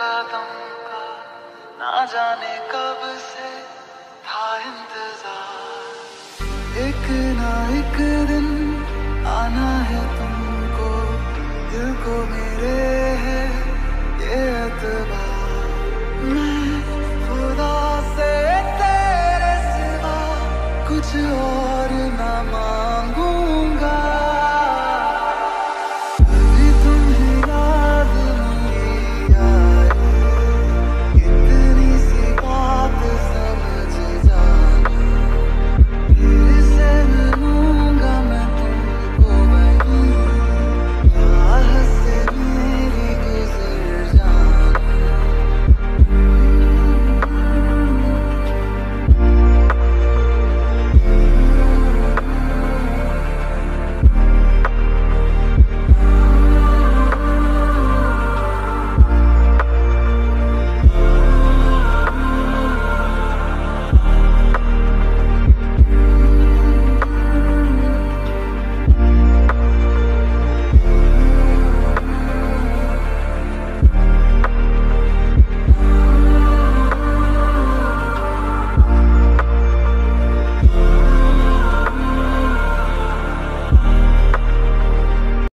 का का, ना जाने कब से था इंतज़ार। एक ना एक दिन आना है तुमको, दिल को मेरे है ये मैं खुदा से तेरे सिवा कुछ और ना मान।